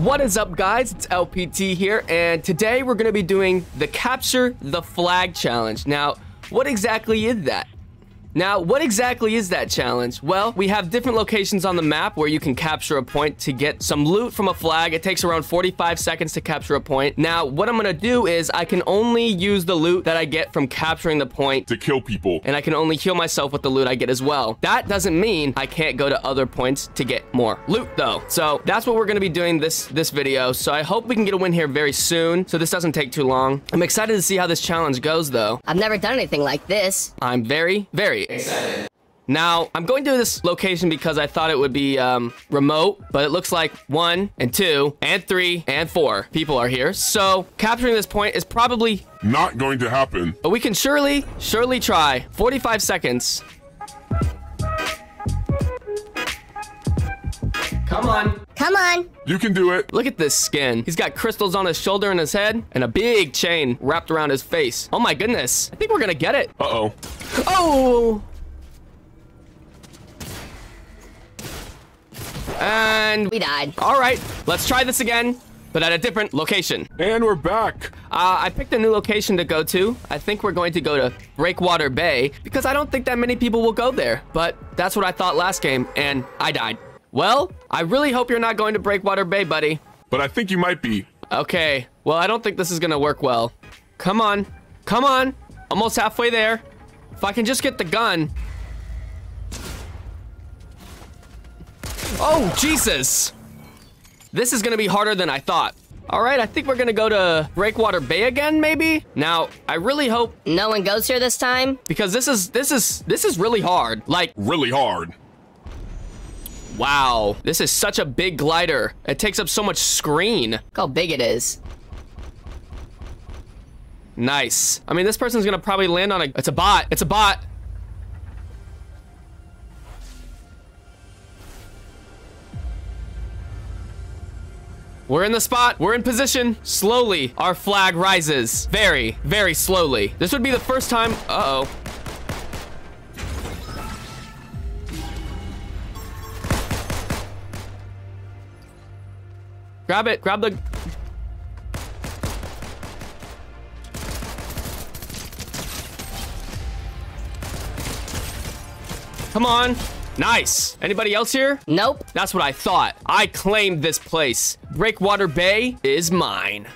What is up, guys? It's LPT here, and today we're to be doing the Capture the Flag Challenge. Now, what exactly is that? Now, what exactly is that challenge? Well, we have different locations on the map where you can capture a point to get some loot from a flag. It takes around 45 seconds to capture a point. Now, what I'm gonna do is I can only use the loot that I get from capturing the point to kill people. and I can only heal myself with the loot I get as well. That doesn't mean I can't go to other points to get more loot though. So that's what we're gonna be doing this this video. So I hope we can get a win here very soon. So this doesn't take too long. I'm excited to see how this challenge goes though. I've never done anything like this. I'm very, very excited. Now, I'm going to this location because I thought it would be um, remote, but it looks like one and two and three and four people are here. So capturing this point is probably, Not going to happen. but we can surely, surely try. 45 seconds. Come on. Come on. You can do it. Look at this skin. He's got crystals on his shoulder and his head and a big chain wrapped around his face. Oh my goodness. I think we're gonna get it. Uh-oh. Oh! And We died. all right, let's try this again, but at a different location. And we're back. Uh, I picked a new location to go to. I think we're going to go to Breakwater Bay because I don't think that many people will go there. But that's what I thought last game, and I died. Well, I really hope you're not going to Breakwater Bay, buddy. But I think you might be. Okay, well, I don't think this is gonna work well. Come on, come on, almost halfway there. If I can just get the gun. Oh, Jesus. This is gonna be harder than I thought. All right, I think we're gonna go to Breakwater Bay again, maybe? Now, I really hope, No one goes here this time? because this is, this is, this is really hard. Like, Really hard. wow, this is such a big glider. It takes up so much screen. Look how big it is. Nice. I mean, this person's gonna probably land on a. It's a bot. It's a bot. We're in the spot. We're in position. Slowly, our flag rises. Very, very slowly. This would be the first time. Uh oh. Grab it. Grab the. Come on. Nice. Anybody else here? Nope. That's what I thought. I claimed this place. Breakwater Bay is mine.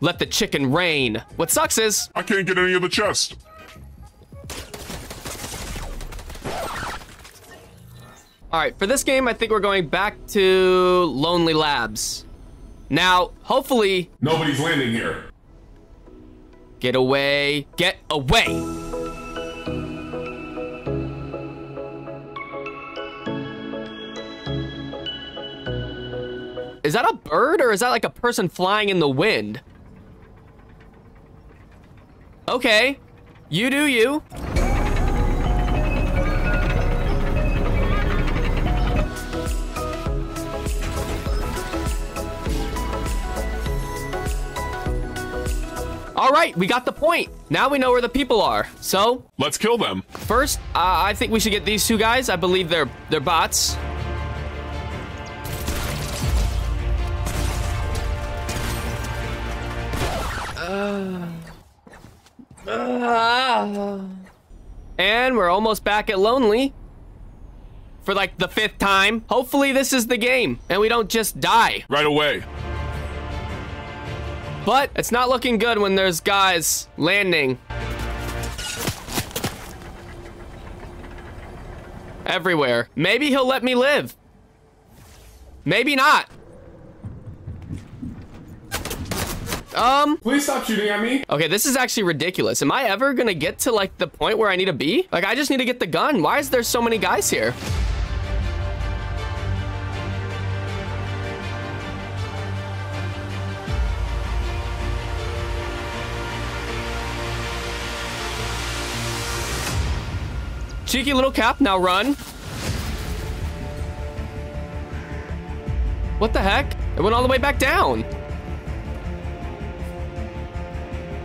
Let the chicken rain. What sucks is, I can't get any of the chest. all right, for this game, I think we're going back to Lonely Labs. Now, hopefully, Nobody's landing here. get away, get away. Is that a bird or is that like a person flying in the wind? Okay, you do you. All right, we got the point. Now we know where the people are. So, Let's kill them. first, uh, I think we should get these two guys. I believe they're they're bots. And we're almost back at Lonely. For like the fifth time. Hopefully this is the game and we don't just die. Right away. But it's not looking good when there's guys landing. Everywhere. Maybe he'll let me live. Maybe not. Um, Please stop shooting at me. okay, this is actually ridiculous. Am I ever gonna get to like the point where I need to be? Like, I just need to get the gun. Why is there so many guys here? Cheeky little cap, now run. What the heck? It went all the way back down.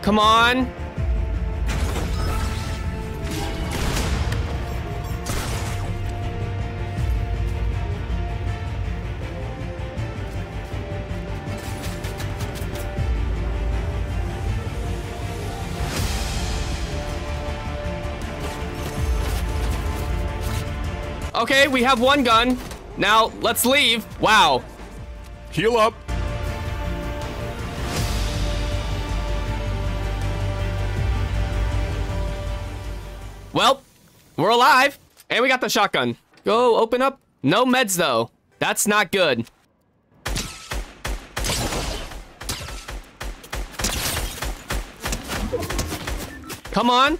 Come on. Okay, we have one gun. Now, let's leave. Wow. Heal up. Well, we're alive. And we got the shotgun. Go open up. No meds, though. That's not good. Come on.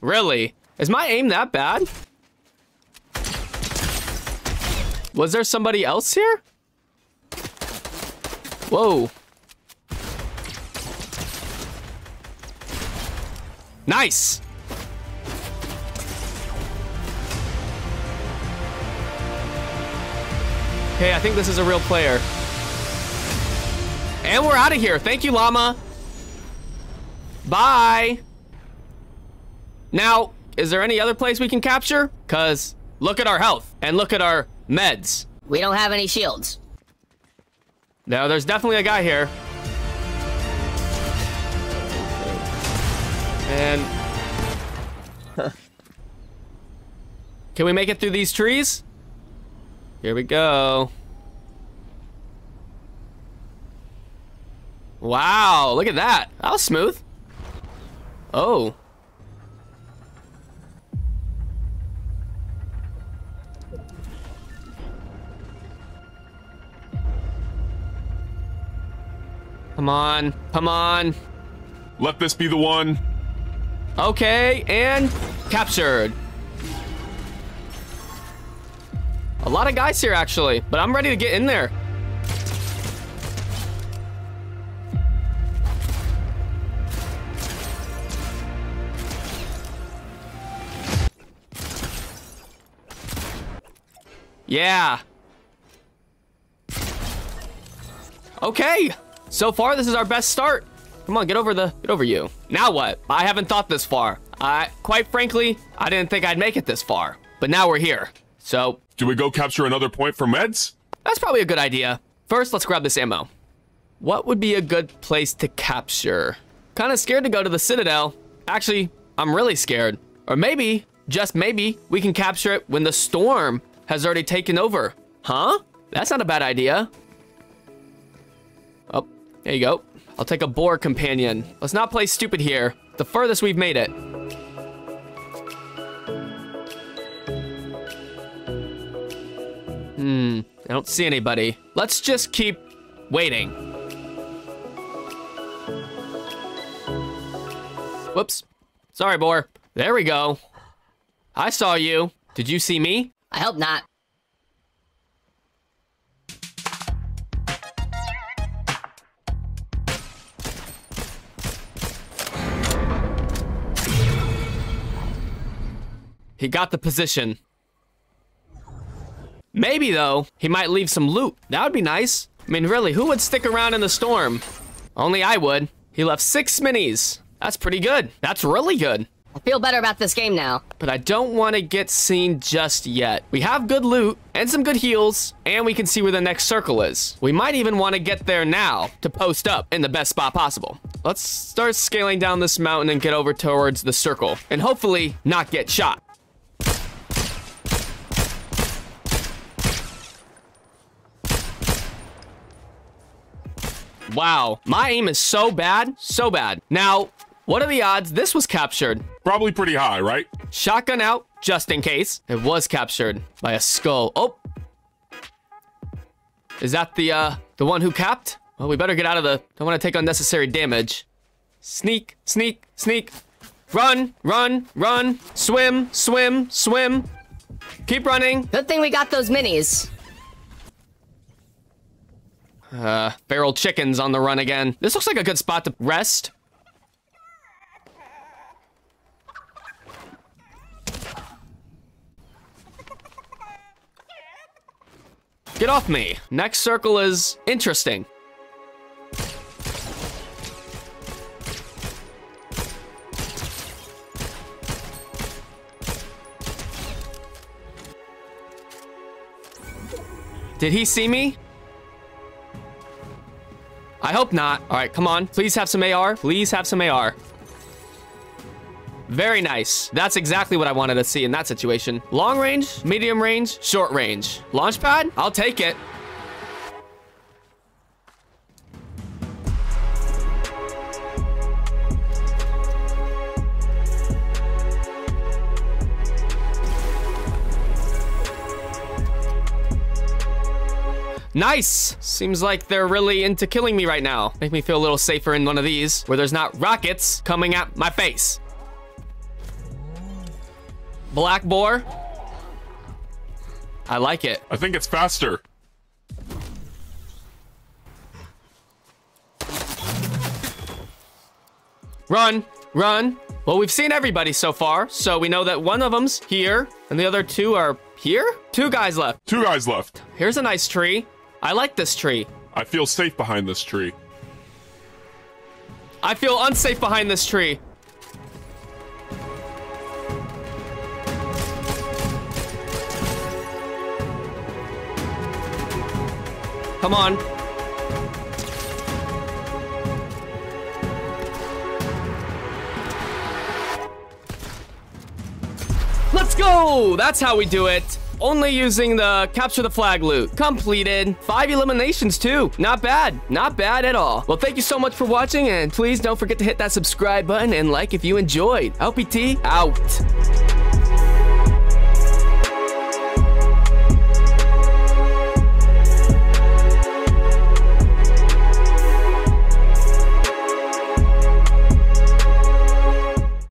Really? Is my aim that bad? Was there somebody else here? Whoa. Nice. Okay, I think this is a real player. And we're out of here. Thank you, llama. Bye. Now, is there any other place we can capture? Because look at our health and look at our meds. We don't have any shields. No, there's definitely a guy here. Can we make it through these trees? Here we go. Wow, look at that. That was smooth. Oh. Come on, come on. Let this be the one. Okay, and captured. A lot of guys here, actually, but I'm ready to get in there. Yeah. Okay. So far, this is our best start. Come on, get over the, get over you. Now what? I haven't thought this far. I, quite frankly, I didn't think I'd make it this far. But now we're here. So, Do we go capture another point for meds? that's probably a good idea. First, let's grab this ammo. What would be a good place to capture? Kind of scared to go to the Citadel. Actually, I'm really scared. Or maybe, just maybe, we can capture it when the storm has already taken over. Huh? That's not a bad idea. Oh, there you go. I'll take a boar companion. Let's not play stupid here. The furthest we've made it. Hmm, I don't see anybody. Let's just keep waiting. Whoops. Sorry, boar. There we go. I saw you. Did you see me? I hope not. He got the position. Maybe, though, he might leave some loot. That would be nice. I mean, really, who would stick around in the storm? Only I would. He left six minis. That's pretty good. That's really good. I feel better about this game now. But I don't want to get seen just yet. We have good loot and some good heals, and we can see where the next circle is. We might even want to get there now to post up in the best spot possible. Let's start scaling down this mountain and get over towards the circle, and hopefully not get shot. Wow, my aim is so bad, so bad. Now, what are the odds this was captured? Probably pretty high, right? Shotgun out, just in case. It was captured by a skull. Oh. Is that the, uh, the one who capped? Well, we better get out of the... Don't want to take unnecessary damage. Sneak, sneak, sneak. Run, run, run. Swim, swim, swim. Keep running. Good thing we got those minis. Uh, feral chickens on the run again. This looks like a good spot to rest. Get off me. Next circle is interesting. Did he see me? I hope not. All right, come on. Please have some AR. Please have some AR. Very nice. That's exactly what I wanted to see in that situation. Long range, medium range, short range. Launch pad? I'll take it. Nice! Seems like they're really into killing me right now. Make me feel a little safer in one of these, where there's not rockets coming at my face. Black boar. I like it. I think it's faster. Run, run. Well, we've seen everybody so far, so we know that one of them's here, and the other two are here? Two guys left. Two guys left. Here's a nice tree. I like this tree. I feel safe behind this tree. I feel unsafe behind this tree. Come on. Let's go! That's how we do it. Only using the capture the flag loot. Completed. Five eliminations too. Not bad. Not bad at all. Well, thank you so much for watching and please don't forget to hit that subscribe button and like if you enjoyed. LPT out.